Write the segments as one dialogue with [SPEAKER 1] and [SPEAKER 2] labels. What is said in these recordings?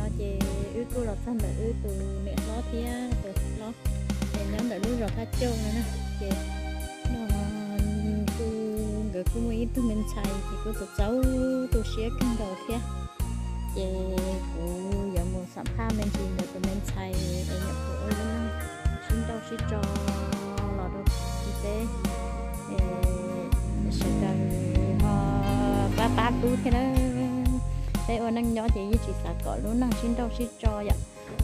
[SPEAKER 1] nó chỉ ư cô là xanh là ư từ mẹ nó thì từ nó để nhóm đợi lúc rồi phát trông nữa nè. Chị, nó cô gửi cô mới tụi mình xài thì cô tụi cháu tụi xía căng đầu thế chị, cô giờ một sản phẩm mình chỉ được tụi mình xài để nhập cô ơi nó xin đâu sẽ cho lọ được chị tế sẽ cần họ ba ba túi thế đó thế ở năng nhỏ thì chỉ sợ có luôn năng xin đâu xin cho vậy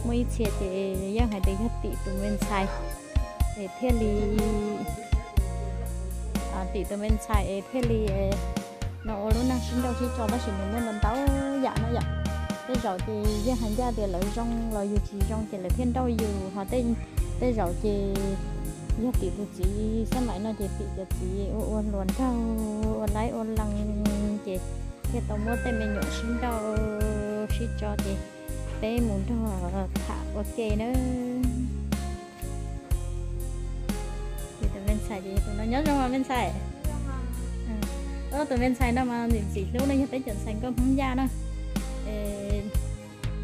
[SPEAKER 1] mỗi chia thì giang hải để hết tỷ tụi mình xài để thiết lý à tỷ tụi mình xài thiết lý nó luôn năng xin đâu xin cho bác sĩ mình nên lần tao dạ nó dạ thế rồi thì giang hành gia thì lợi trong lợi dù chỉ trong thì là thiên đâu dù họ tên thế rồi thì giờ tỷ tụi chị xem lại nó chỉ tỷ cho chị ôn luôn thâu ôn lấy ôn lăng chị cái tao mua tên mình nhộn xin đâu xin cho thì bé muốn cho thả ok nữa thì tụi mình xài gì tụi nó nhớ trong mà mình xài đó tụi mình xài nó mà thì chỉ lúc này tới chuyện xanh có không ra đâu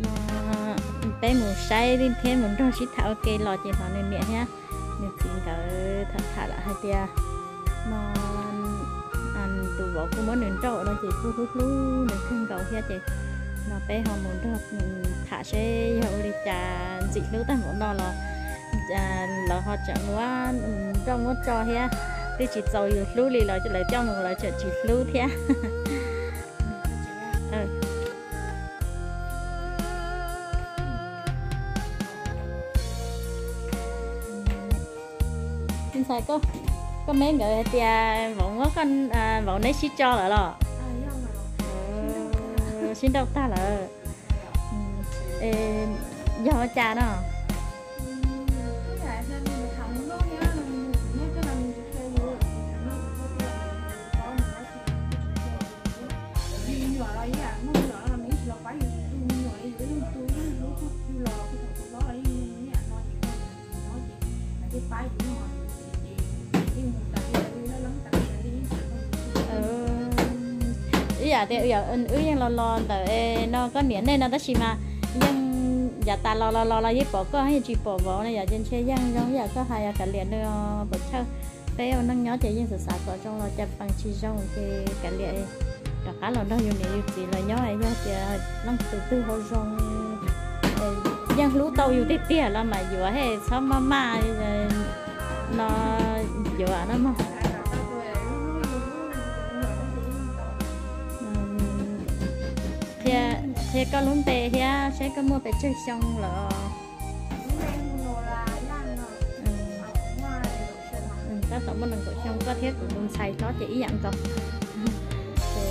[SPEAKER 1] mà bé muốn xài đi thêm muốn cho xin thả ok lọ chị họ nên nhẹ nhá. Nên chỉ cả thật thả lại hai tia. Mà tụ bỏ cũng muốn nên trâu nó chỉ phu phu phu nên không cầu kia chị. Nó bé họ muốn được ừ, thả xe hậu đi trà dị lú ta muốn nó là là họ chẳng quá trong muốn cho he. Thì chỉ rồi lưu lì là cho lấy cho một là chỉ chỉ lưu thế ừ. ừ. sai có có mấy người thì bọn có con bọn lấy xí cho là rồi ừ, xin đâu ta là do ừ, cha đó. Ừ. giờ thì giờ ưng ư yên lo lo tại nó có miễn nên nó tất chỉ mà? Nhưng giờ ta lo lo lo lo với bỏ có hay chỉ bỏ vỏ này, giờ trên xe giang giống giờ có hai cả liền nữa bỏ chơi bé ông đang nhớ chạy dân sự sạc có trong lo chập bằng chi trong cái cả liền đó khá lo đó dùng để chỉ là nhớ ấy nhớ thì năng từ từ họ trong giang lú tàu อยู่ tiệt tiệt là mà vừa hay sao mà mà nó vừa nó mà thì thì có luôn bè thì sẽ có mua phải chơi xong là ừ, có tổng mình lần của xong có thiết của mình xài có chỉ dặn còn thì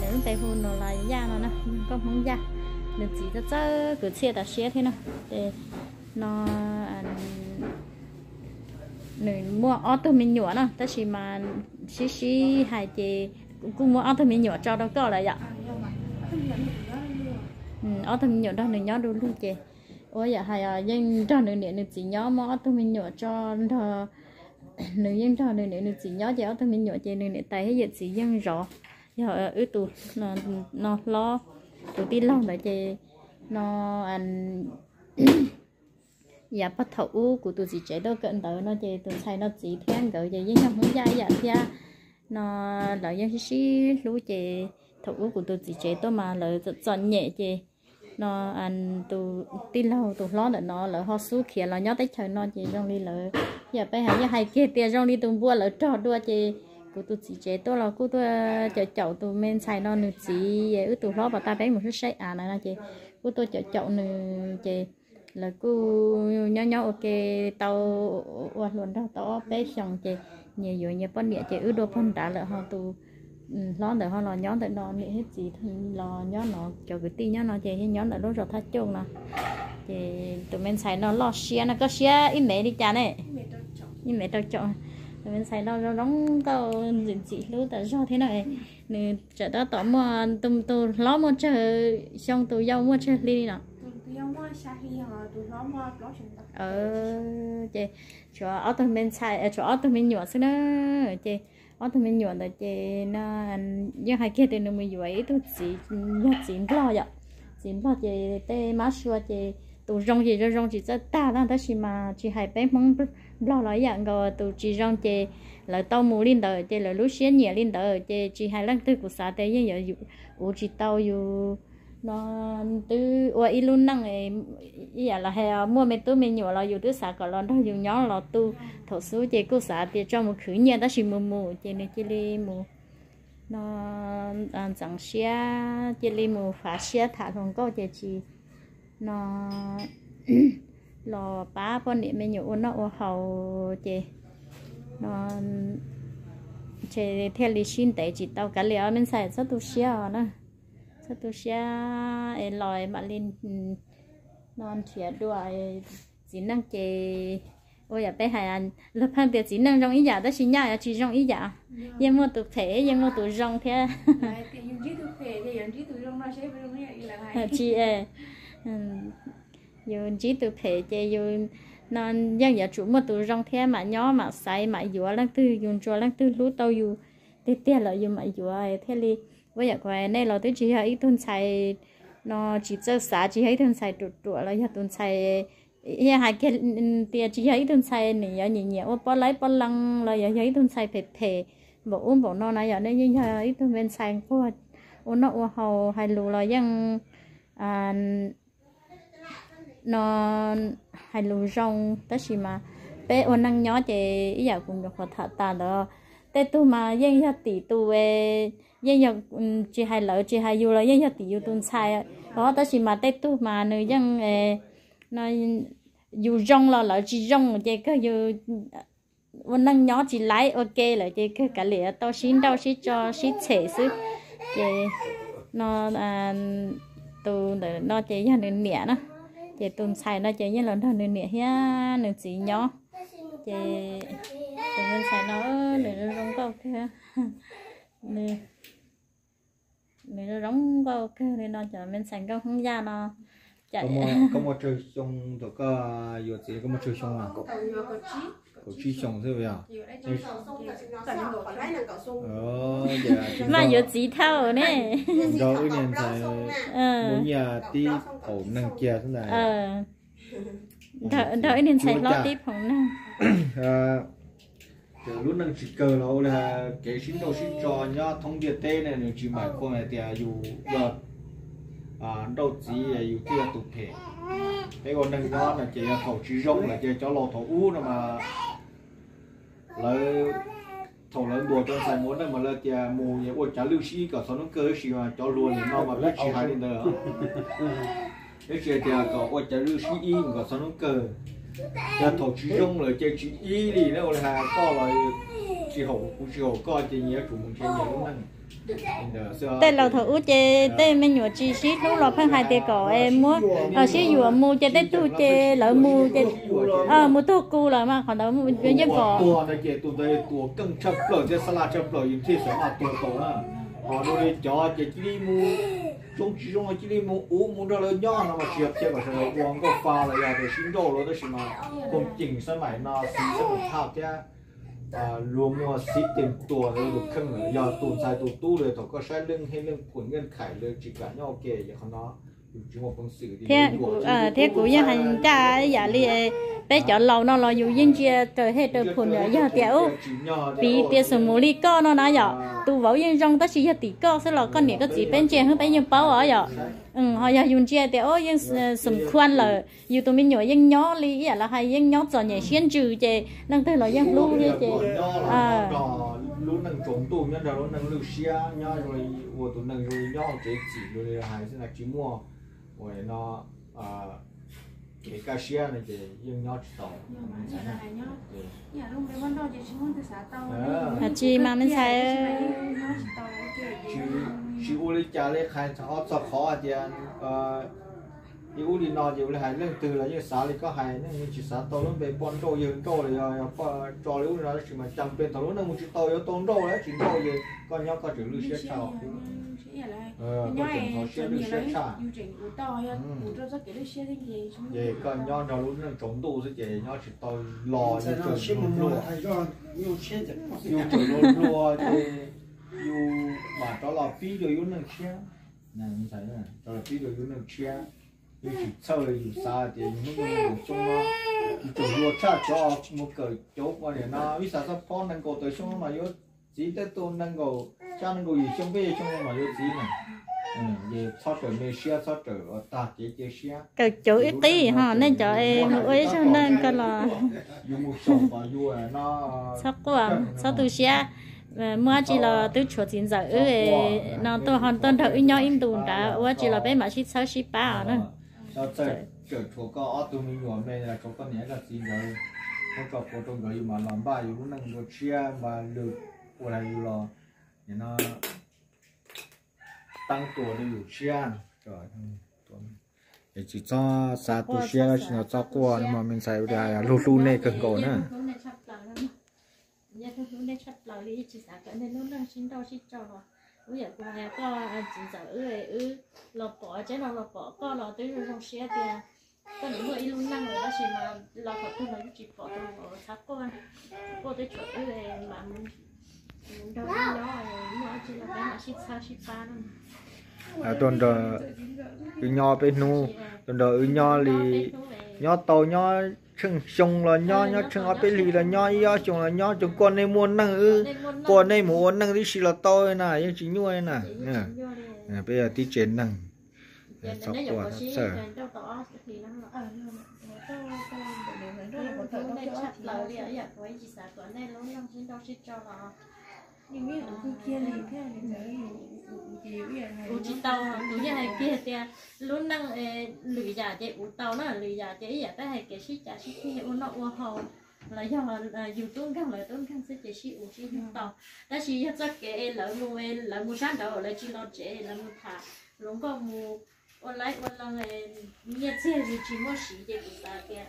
[SPEAKER 1] nếu tay hôn nó là da nó nè, có không da. Được chỉ cho chơi cứ chia đã chia thế nào thì nó à, người mua auto mình nhỏ nè. Ta chỉ mà xí xí hai chị cũng mua auto mình nhỏ cho đâu có là vậy ở thằng nhỏ đó này nhỏ đôi luôn chị ôi dạ hay à nhưng cho nữ niệm được chỉ nhỏ mà ở thằng mình nhỏ cho thờ nữ dân cho nữ niệm được chỉ nhỏ chị ở thằng mình nhỏ chị nữ niệm tay hết dịch chỉ dân rõ. Giờ ứ tụ nó nó lo tụ tin lo lại chị nó ăn dạ bắt thầu của tụi chị chạy đâu cận tới nó chị tụi xài nó chỉ theo gỡ chị với nhau muốn dai dạ thia. Nó lợi dân xí lú chị thầu của tụi chị chạy tôi mà lợi chọn nhẹ chị nó ăn tụ tin lâu tụ lo nữa nó, lỡ họ sú kia là nhớ tới trời nó chỉ trong đi lỡ. Giờ bây giờ hai kia tiền trong đi tụ bua lỡ trò đua chị. Cô tụ chỉ chế tôi là cô tôi ờ, chợ chậu tụ men xài nó nữa chỉ ứ tụ lo bảo ta bé một chút say à này là chị. Cô tôi chợ chậu nữa chị. Là cô nhớ nhớ ok tàu luôn đó tàu bé xong chị. Nhiều nhiều nhiều con địa chị, ứ đồ phân trả lỡ họ tụ lo để họ lo nhón để nó mẹ hết gì lò lo nhón nó cho cái ti nhón nó chị hết nhón là lúc rồi thắt chung nó thì tụi mình xài nó lo xia nó có xia ít mẹ đi cha này ít mẹ đâu chọn tụi mình xài nó nó đóng tao diện chị lúc tại do thế này nè chợ đó tỏ mua tụm tụ lo mua chờ xong tụ dâu mua chờ đi nào ờ chị, chỗ ở tụi mình xài chỗ ở tụi mình nhỏ xíu nữa chị ở thằng mình nhuận tới chị nó nhưng hai kia thì nó mới vậy tôi chỉ nhớ chỉ lo vậy chỉ lo chị tê má xua chị tụ rong gì rong chỉ rất ta đang đó chỉ mà chỉ hai bé mong lo lại dạng rồi tụ chỉ rong chị là tao mù lên đời chị là lúc xé nhẹ lên đời chị chỉ hai lần tư của xã tây nhưng giờ dụ u chỉ tàu dụ nó tư ở ít luôn năng ấy giờ à là hè, mua mấy túi mình nhỏ là dù từ xả cả lon đó dùng nhỏ là tu thổ số chị cô xả thì cho một khử nhẹ đó chỉ mù mù chị này chị đi mù. Nó ăn chẳng xe chị đi mù, phá xe thả thằng câu chị chị nó, lò bá con niệm mình nhỏ nó ở hậu chị nó chị theo lý xin tại chị tao cả liệu mình xài rất tu xe nữa rất tu xe ấy lòi mà lên non chia đuổi chỉ năng chị ôi à bé hai anh lúc hàng tiền chỉ năng trong ý giả đó chỉ nhà chỉ trong ý giả. Em mua tụ thể em mua tụ rong thế. Chị ơi. Dù chỉ tụ thể chị dù non dân giả chủ một tụ rong thế mà nhỏ mà sai mà dùa lăng tư dùng chùa lăng tư lú tàu dù thế tiền là dùng mà dùa thế li bây giờ quay này là tôi chỉ hay ít tuần xài, nó chỉ cho xã chỉ hay tuần xài tụ tụ là giờ tuần xài giờ hai cái tiền chỉ hay tuần xài này, giờ nhẹ nhiều ô bao lấy bỏ lăng là giờ hay tuần xài phê phê bộ ôm bộ nó này giờ này như giờ ít tuần bên sang có à. ô, nó ô, hầu hay lù là à nó hay lù rong, tất gì mà. Bé ô, năng nhỏ chị giờ cũng được họ thả ta đó. Tê tu mà dân giờ tỷ tu về giờ giờ chỉ hai lỡ chỉ hai yêu là giờ giờ tỷ yêu tuần sai đó ta chỉ mà Tết tu mà nữ dân ờ, nó dù rong là lỡ chỉ rong chị cứ dù vẫn năng nhỏ chỉ lái, ok là chị cứ cả lẽ tao xin đâu xin cho, xin trẻ xứ. Chị nó à tu nó chị giờ nữ nhẹ nó. Chị tuần sai nó chị như lần đầu nữ nhẹ ha nữ chỉ nhỏ chị tuần sai nó nữ rong có ok nè. Để nó rong có ok nên nó cho mình xài có không ra nó
[SPEAKER 2] có một có một chơi xong rồi có nhiều gì có một chơi xong à có chi xong thế vậy à? Ờ dạ
[SPEAKER 1] mà nhiều chỉ thâu nè.
[SPEAKER 2] Rồi cái này thì muốn nhà tí ổ năng kia thế này.
[SPEAKER 1] Ờ. Đợi đợi nên xài lo tiếp không nè
[SPEAKER 2] từ lúc năng chỉ cờ lâu là cái xin đầu xin cho nhá thông điệp tên này chỉ mãi con này thì dù giờ à đâu chỉ là dù kia tụ thể. Cái con năng đó là chỉ là khẩu chỉ rộng là chỉ cho lò thổ u nữa mà. Lấy thổ lớn đùa cho xài muốn mà là chỉ mù như ôi chả lưu sĩ cả số nó cơ sĩ mà cho luôn thì nó mà biết chỉ hai đến đó cái chuyện thì có ôi chả lưu sĩ im cả số nó cơ giờ thổ chỉ rộng là chỉ chỉ y đi nữa là có là chỉ hậu cũng chỉ hậu có chỉ nhớ chủ muốn chơi nhiều lắm năng
[SPEAKER 1] tên là thử chê tên mình nhựa chi xí lúc là phân hai tê cỏ em mua ở xí dùa mua chê tê tu chê lỡ mua chê. Ờ mua tô cu là mà còn đó mua viên dân cỏ
[SPEAKER 2] tua này chê tu đây tua căng chấp lỡ chê salad chấp lỡ những thế sở mà tua cỏ à họ đi cho chê chỉ mua trong chỉ trong chỉ đi mua uống mua ra lớn nhỏ nó mà chê chê mà sẽ uống có pha là giờ thì xin đồ rồi đó chỉ mà cùng chỉnh sân mày nó xí sân một thao chê à luôn mua xí tiền tua rồi được khăn rồi giờ tuần sai tu tu rồi thôi có sai lưng hay lưng quần ngân khải rồi chỉ cả nhau kề vậy không nó
[SPEAKER 1] thế à thế cũng như hành cha giả li bé chọn lâu nó lo dù dân chia trời hết trời phun nữa giờ tiểu vì tiền số mồ li co nó nói giờ tu vào dân trong tất chỉ tỷ co sẽ là con này có chỉ bên trên hơn bên yên bao ở giờ ừ họ giờ dùng chia tiểu dân sùng khoan là dù tụi mình nhỏ dân nhỏ li là hay dân nhỏ cho nhẹ xuyên trừ chè năng thế là dân lu như chè à
[SPEAKER 2] lúc nâng trống tù nhá đầu lúc nâng lưu xia nhá rồi của tụi nâng rồi nhau cái chỉ rồi hay sẽ là chỉ mua rồi nó à cái cá xia này thì yên nhau chỉ tàu
[SPEAKER 1] à chị mà mình xài
[SPEAKER 2] chỉ chỉ u li cha lấy khai cho cho khó thì ờ thì u li nó thì u li hai lên từ là như xã li có hai nên chỉ xã tàu luôn về bọn trâu dương trâu là giờ có trò li u nó chỉ mà chăm bên tàu luôn nó muốn chỉ tàu yếu trâu đấy chỉ trâu gì con nhau có chữ lưu xia chào
[SPEAKER 3] nhà
[SPEAKER 2] lại nho này
[SPEAKER 3] chuẩn nhà
[SPEAKER 2] lại
[SPEAKER 3] điều chỉnh của to hơn
[SPEAKER 2] ừ.
[SPEAKER 3] của cho rất cái xe thế gì
[SPEAKER 2] vậy còn nho nó luôn là chống đồ chứ chị nho chỉ to lò như
[SPEAKER 4] chuẩn luôn luôn
[SPEAKER 2] như chuẩn luôn luôn thì như mà cho là phí rồi yếu năng xe này như thế này cho là phí rồi yếu năng xe như chỉ chơi như xa thì những người chung nó chuẩn luôn cha cho một cái chỗ qua để nó biết sao sao con đang cổ tới chung mà yếu chỉ tới tôi đang cổ nâng cầu cha nâng cầu gì xong bây giờ xong mà yêu gì nè ừ về sao trời mê xe sao trời ta chế chế xe
[SPEAKER 1] cái chỗ ít tí ha nên cho em nuôi cho nên cái là sao qua sao tôi xe mua chỉ là tôi chuột tiền giờ ư nó tôi hoàn toàn thử nhau in tồn đã. Mua chỉ là bé mà chỉ sáu 十八 nữa
[SPEAKER 2] nó chơi chơi chỗ có ở tụi mình nhỏ này là chỗ có nhẹ là gì rồi nó có phổ trong người mà làm ba nó nâng được chia mà được của này là thì nó tăng tuổi dù chia trời ơi để chỉ cho xa tu là chỉ nó cho qua nhưng mà mình xài được là lu lu này cần cổ nữa
[SPEAKER 1] giờ tôi cũng đang chặt lời đi chỉ sáng cái nên nó đang xin đâu xin cho nó bây giờ qua nhà có chỉ giờ ư ư lọ bỏ chứ nó lọ bỏ có lọ tới rồi trong xe có những người luôn năng rồi đó chỉ mà lọ bỏ tôi là chỉ bỏ tôi bỏ sắp con. Cô tới chỗ ư mà đâu nó chỉ là cái mà
[SPEAKER 2] à tuần rồi cái nho bên nu tuần rồi nho thì nho tàu nho chừng trồng là nho nho chừng ở bên lì là nho nho trồng là nho trồng con này muốn năng ư con này muốn năng đi xí là tôi nè nhưng chỉ nuôi nè nè bây giờ tí trên năng qua sắp sợ
[SPEAKER 3] nhưng biết là kia này kia này là
[SPEAKER 1] u chỉ tàu đủ như hay kia thì luôn năng lười giả chế u tàu nó lười giả chế giả tới hay cái shit giả shit kia u nó u hầu là do youtube không? Là tôi không sẽ chế shit u shit tàu. Đó chỉ cho cái lỡ mua lỡ mua sáng đầu lỡ chỉ lo chế lỡ mua thả. Luôn có mua online online nhiệt chế gì chỉ mua xí chế của ta kia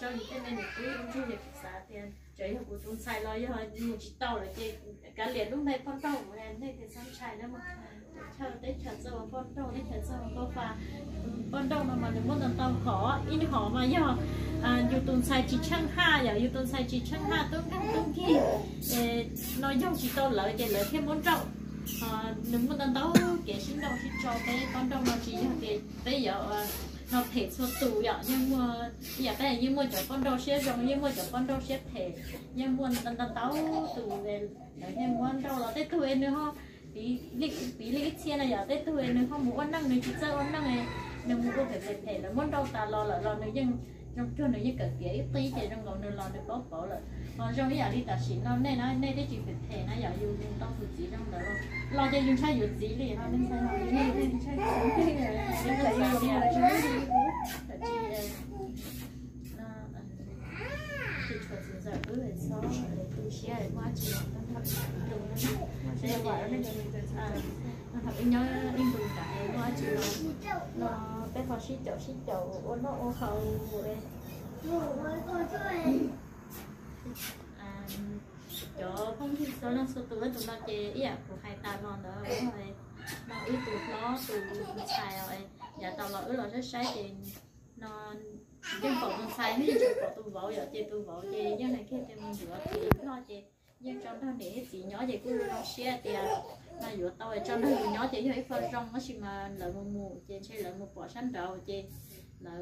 [SPEAKER 1] cho những cái này không chơi được xã tiền chơi học của chúng sai lo cho một chỉ tàu là chơi cả liền lúc này con tàu của em thấy thì sang chạy đó mà. Chờ tới chờ giờ con tàu tới chờ giờ có pha. Con tàu mà mà nếu muốn tàu khó, in khó mà do à dù tuần sai chỉ chân ha giờ, dù tuần sai chỉ chân ha tôi khác tôi kia. Nói dùng chỉ tàu lợi thì lợi thêm bốn trọng à nếu muốn tàu kể xin đầu xin cho cái con tàu mà chỉ cái bây giờ à, nó thể số tù vậy nhưng mà giờ đây nhưng mà cho con đâu xếp rồi nhưng mà cho con đâu xếp thể. Nhưng mà tần tần tao tù về, đấy nhưng mà đâu là tết tuổi nữa ha. Bí lý bí lý xe này giờ tết tuổi nữa không muốn ăn năng nữa chỉ sợ ăn năng này. Nếu muốn có thể thể thể là muốn đâu ta lo là lo nữa nhưng trong chỗ nữa như cả kia ít tí thì trong lòng nữa lo được bóp bỏ ờ, là còn trong cái giờ đi ta xịn nó nên nó nên cái chuyện thể thể nó giờ dùng tao phụ chỉ trong đó lo cho dùng sai dùng gì thì họ nên sai họ nên sai cái này nên là sao thì nhớ in tụ cái qua chỉ nó bé họ xí chậu xí chậu nó ô hậu rồi chỗ không thì số nó số tuổi chúng nó chơi ý à của hai ta còn đó rồi nó ý tụt nó tụi xài rồi giờ tao là ứ là rất sai thì nó dân cậu nó sai mấy dân cậu tụi vợ giờ chơi tu vợ chơi như này kia thì mình rửa thì lo chơi nhưng trong đó để chỉ nhỏ vậy cứ lo xe thì à, mà rửa tao ở trong đó nhỏ chỉ thấy phân rong nó chỉ mà lợi một mù chơi chơi lợi một quả sắn đầu chơi là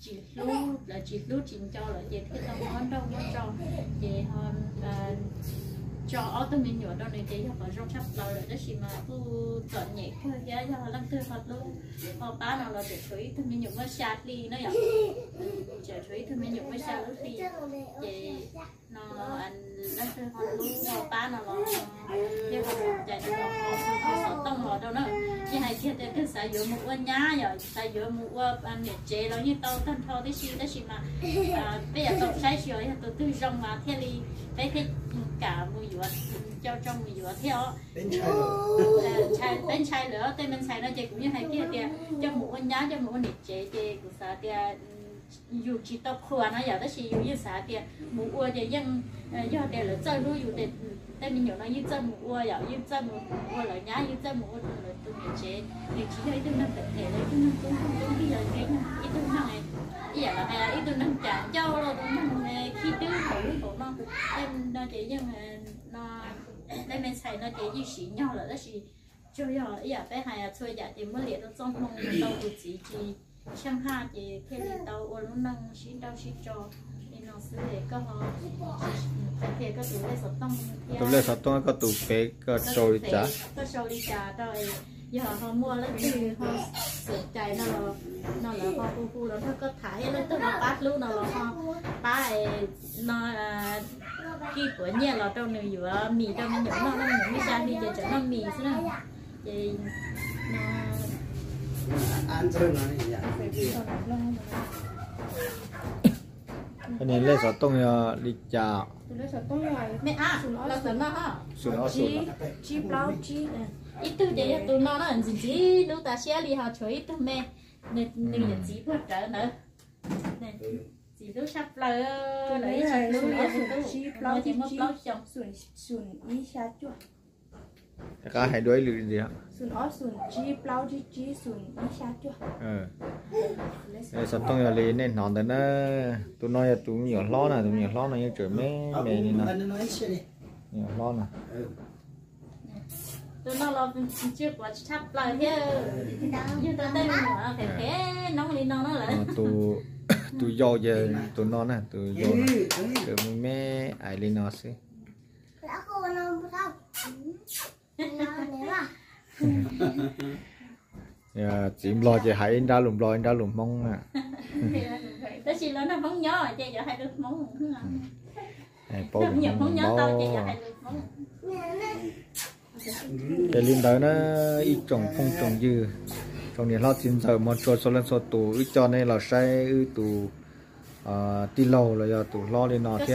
[SPEAKER 1] chỉ lú là chỉ lú chỉ cho là chơi thế tao món đâu món cho chơi hơn à, cho ở tôi mình nhỏ đâu này chơi cho phải rong sắp đầu đó chỉ mà tu chọn nhẹ thôi giá cho lăng tư hoạt luôn. Họ ba nào là để thủy tôi mình nhỏ mới sạt đi nó vậy chờ thủy tôi mình nhỏ mới sạt lúc đi chơi nó anh lăng tư hoạt luôn. Họ ba nào là chơi học chạy nó họ họ tông họ đâu nữa chỉ hay kia thì cứ xài giữa một quân nhá rồi xài giữa một quân anh để chế nó như tao thân thao thế gì đó chỉ mà à, bây giờ tao sai rồi tôi tư rong mà theo đi cái cái cả mua dừa cho trong mua dừa theo.
[SPEAKER 4] Tên chai lửa.
[SPEAKER 1] Chai chai lửa tên bên chai nó chơi cũng như hai kia kia cho mua con nhá cho mua nịt chế chế cũng sao kia dù chỉ tao khua nó giờ đó chỉ dù như sao kia mua ua thì dân ờ, do để lửa chơi luôn dù để tên mình hiểu nó như chơi mua ua giờ như chơi mua ua lửa nhá như chơi mua ua lửa tụi nịt chế. Nịt chỉ đây tụi năm tập thể đấy tụi nó cũng không có bây giờ cái này tụi nó này giờ là hay ý tôi nâng trả châu rồi tôi nâng khi đứa hữu của nó em nó chỉ nhưng mà nó nên mình xài nó chỉ như xí nhau là đó xí ý giờ giờ phải hay chơi giờ thì mới liệt nó trong mong đâu được chỉ chỉ xem ha chỉ khi đi đâu ở lúc nâng xí đâu xí cho nên nó sẽ để có họ. Tụi lấy sập tông.
[SPEAKER 2] Tụi lấy sập tông có tụi phê có sầu đi trả
[SPEAKER 1] có sầu đi trả rồi giờ họ mua lấy từ họ sửa chạy nó là nó là họ phu phu nó có thải lên tới nó bát luôn nó là họ ba nó khi của nhà là trong này vừa mì trong những nó nó những cái đi giờ nó mì thế nào. Thì nó
[SPEAKER 4] ăn chơi nó này dạ
[SPEAKER 2] cái này lên sao tôi đi chả
[SPEAKER 3] tụi nó sợ tông ngoài.
[SPEAKER 1] Mẹ à là tụi nó ha
[SPEAKER 2] sườn nó sườn
[SPEAKER 3] chi chi bao chi
[SPEAKER 1] ít từ đấy tụi nó nó gì gì lúc ta xe đi họ chơi ít mẹ nên nên là chỉ có trở nữa này chỉ lúc sắp lỡ lấy sắp lúc là chỉ
[SPEAKER 3] chi
[SPEAKER 1] mất
[SPEAKER 3] chi
[SPEAKER 1] lâu chồng
[SPEAKER 3] sườn sườn ý xa chuột
[SPEAKER 2] cả hai đuôi lưỡi gì ạ
[SPEAKER 3] sườn áo sườn chi bao chi chi sườn ý xa chuột
[SPEAKER 2] ờ sao tôi là lấy nên nón tới nó tụi nó tụi nhiều lo nè tụi nhiều lo này như trời mẹ
[SPEAKER 4] Ờ,
[SPEAKER 2] mẹ này nè
[SPEAKER 4] nói
[SPEAKER 2] nhiều lo nè
[SPEAKER 4] ừ
[SPEAKER 1] tụi nó lo chưa có sắp lỡ thế. Như tụi đây nữa phải thế nóng đi nó nó lại
[SPEAKER 2] tụi tụi do giờ tụi nó nè tụi do
[SPEAKER 4] ừ. ừ
[SPEAKER 2] tụi mẹ ai lên nó xí.
[SPEAKER 5] Đã cô nó không mà
[SPEAKER 2] giờ chỉ lo chỉ hãy ra lùm lo ra lùm mong nè
[SPEAKER 1] đó chỉ là nó không nhớ chị giờ hay được mong Không nhiều không nhớ
[SPEAKER 2] bao
[SPEAKER 1] tao chị giờ hay được mong
[SPEAKER 2] cái linh đó nó ít trồng không trồng dư trồng này lo chín giờ mà cho số lên số tủ ít cho nên là sai ư tủ à đi lâu là giờ tủ lo lên nó
[SPEAKER 1] có thì cứ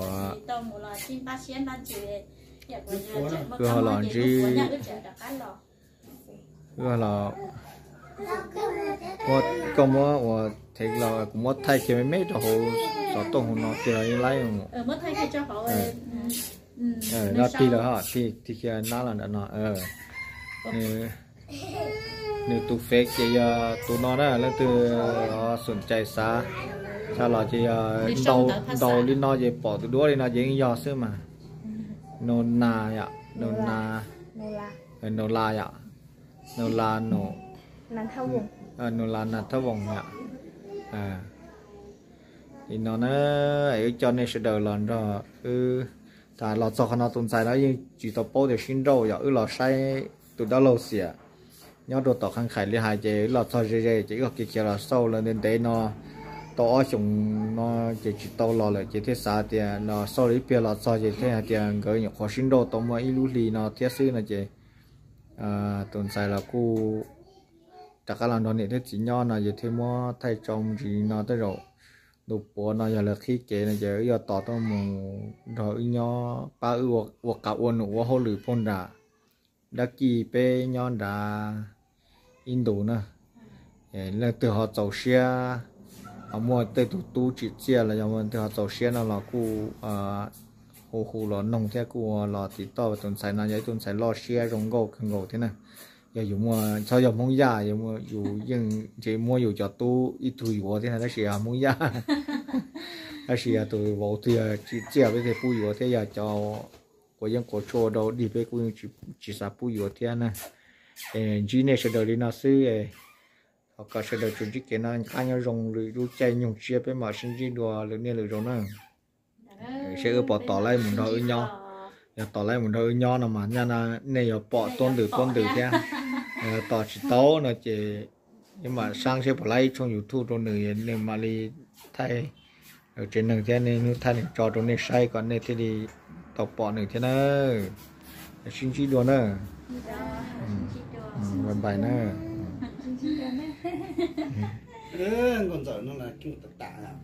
[SPEAKER 2] à,
[SPEAKER 1] thì tao một là mà
[SPEAKER 2] Cứ
[SPEAKER 1] không
[SPEAKER 2] làm
[SPEAKER 1] có
[SPEAKER 2] gì? thế là cũng mất thay cho mấy mét cho hồ cho tôi hồ nó chơi lấy không
[SPEAKER 1] ờ mất thay cho họ ờ. Ừ,
[SPEAKER 2] ờ nó tì là họ tì tì kia nó là ờ. nó ờ. Nếu tu phê thì ờ, tu nó đó là từ sườn chạy xa. Xa là chỉ đầu đầu đi nó chỉ bỏ từ đuôi đi nó chỉ do xưa mà. Nó na ạ nó na
[SPEAKER 3] nó la.
[SPEAKER 2] Ạ. Nó la nó
[SPEAKER 3] nó thâu vùng.
[SPEAKER 2] Nó la nó thâu vùng ạ à. Thì nó nó ấy cho nên sẽ đời lần đó ừ tại lọ cho nó tồn tại đó, nhưng chỉ tập bố để sinh đâu giờ ừ lọ say tụi đó lâu xỉa à. nhớ đồ tỏ khăn khải liên hai chế lọ cho dễ dễ chỉ có kia kia là sâu lên đến đấy nó tổ chúng nó chỉ chỉ tàu lọ là chỉ thiết xa thì, nó sau đấy bia lọ cho chỉ thế thì người nhiều khó sinh đâu tổng mà ít lũ lì nó thiết sư là chế à tồn tại là cô chắc là nó này thế chỉ nho là giờ thêm mua thay trong gì nó tới rồi đồ bò nó giờ là khi chế này giờ giờ tỏ tao mù rồi nho ba ư hoặc hoặc cả uốn hoặc hồ lử phun ra. Đã kỳ bê nho đã in đồ nữa là từ họ châu họ mua tới tụ tụ chỉ xe là giờ từ họ tàu xe nó là cụ à hồ hồ là nông theo cụ là tí to tuần sai nó giờ tuần sai lo xe rong gò khăn gò thế này giờ dùng mà sao giờ muốn già giờ mà dù nhưng chỉ mua dù cho tu ít tuổi của thế này nó sẽ muốn già nó sẽ tuổi vào thì chỉ chỉ với cái bùi của thế giờ cho của dân của chùa đâu đi với cũng chỉ chỉ sa bùi của thế này chỉ này sẽ đợi đi nó sư họ có sẽ đợi chúng chỉ cái nó ăn nhau rong rồi lúc chạy nhung chia với mà sinh chỉ đùa rồi nên rồi rồi nữa sẽ bỏ tỏ lại một ở nhau tỏ lại một đôi nho nào mà nha là này bỏ tôn từ tôn từ thế tỏ chỉ tấu nó chỉ nhưng mà sang sẽ phải lại trong youtube trong nửa nên mà đi thay ở trên đường thế nên nó thay cho trong này sai còn này thì đi tập bỏ nửa thế nữa xin chỉ đồ nữa ừ, bài nữa
[SPEAKER 4] ừ con dở nó là kiểu tập tạ à